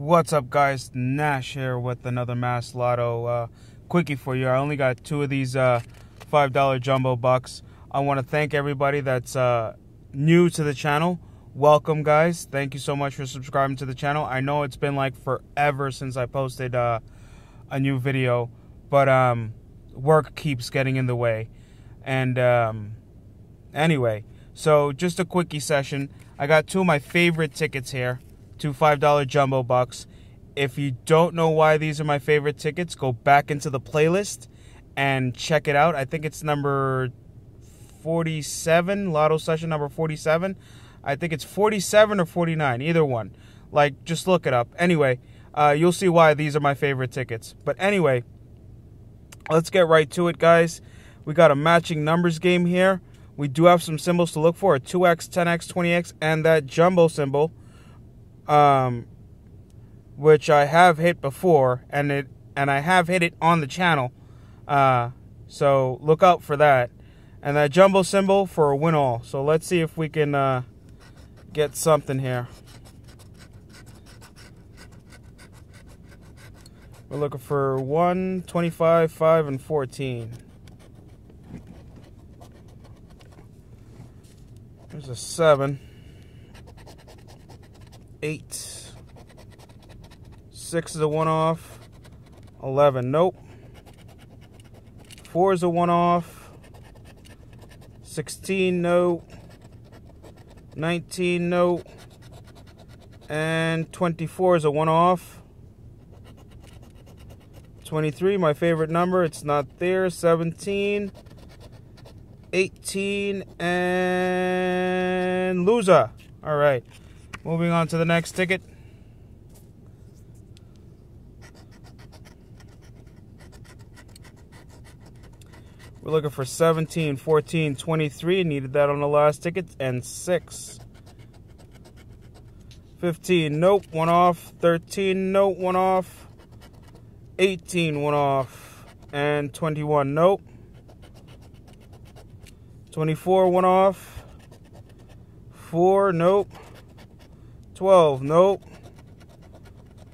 What's up, guys? Nash here with another Mass Lotto uh, quickie for you. I only got two of these uh, $5 jumbo bucks. I want to thank everybody that's uh, new to the channel. Welcome, guys. Thank you so much for subscribing to the channel. I know it's been like forever since I posted uh, a new video, but um, work keeps getting in the way. And um, anyway, so just a quickie session. I got two of my favorite tickets here two $5 jumbo bucks. If you don't know why these are my favorite tickets, go back into the playlist and check it out. I think it's number 47, lotto session number 47. I think it's 47 or 49, either one. Like, just look it up. Anyway, uh, you'll see why these are my favorite tickets. But anyway, let's get right to it, guys. We got a matching numbers game here. We do have some symbols to look for a 2x, 10x, 20x, and that jumbo symbol um, which I have hit before, and it and I have hit it on the channel. Uh, so look out for that. And that jumbo symbol for a win all. So let's see if we can uh, get something here. We're looking for 1, 25, 5, and 14. There's a 7 eight. Six is a one off. Eleven, nope. Four is a one off. Sixteen, no. Nineteen, no. And 24 is a one off. 23, my favorite number. It's not there. 17. 18 and loser. All right. Moving on to the next ticket. We're looking for 17, 14, 23. Needed that on the last ticket. And 6. 15, nope, one off. 13, nope, one off. 18, one off. And 21, nope. 24, one off. 4, nope. 12, nope.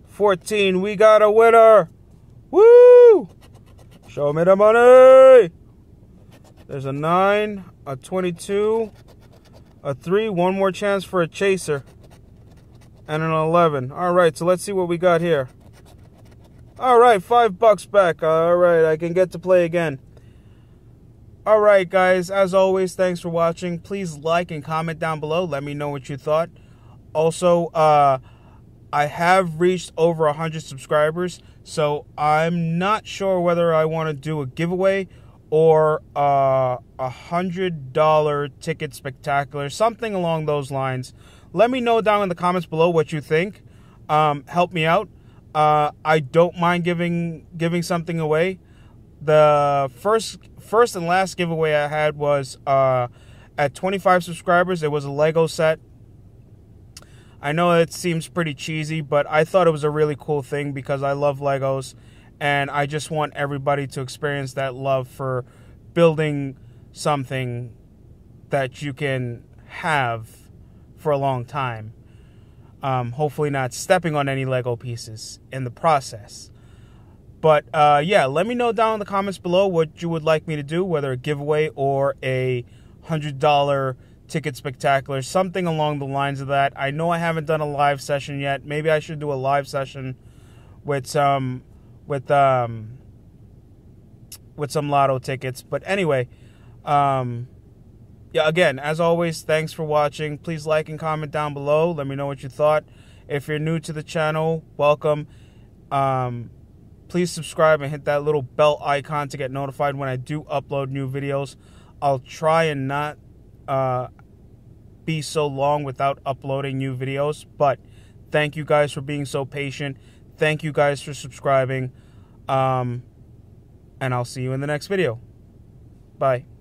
14, we got a winner. Woo! Show me the money. There's a 9, a 22, a 3, one more chance for a chaser, and an 11. All right, so let's see what we got here. All right, five bucks back. All right, I can get to play again. All right, guys, as always, thanks for watching. Please like and comment down below. Let me know what you thought. Also, uh, I have reached over 100 subscribers, so I'm not sure whether I want to do a giveaway or uh, a hundred dollar ticket spectacular, something along those lines. Let me know down in the comments below what you think. Um, help me out. Uh, I don't mind giving giving something away. The first first and last giveaway I had was uh, at 25 subscribers. It was a Lego set I know it seems pretty cheesy, but I thought it was a really cool thing because I love Legos and I just want everybody to experience that love for building something that you can have for a long time. Um, hopefully, not stepping on any Lego pieces in the process. But uh, yeah, let me know down in the comments below what you would like me to do, whether a giveaway or a $100 Ticket Spectacular, something along the lines of that. I know I haven't done a live session yet. Maybe I should do a live session with some with um with some lotto tickets. But anyway, um yeah, again, as always, thanks for watching. Please like and comment down below. Let me know what you thought. If you're new to the channel, welcome. Um please subscribe and hit that little bell icon to get notified when I do upload new videos. I'll try and not uh, be so long without uploading new videos. But thank you guys for being so patient. Thank you guys for subscribing. Um, and I'll see you in the next video. Bye.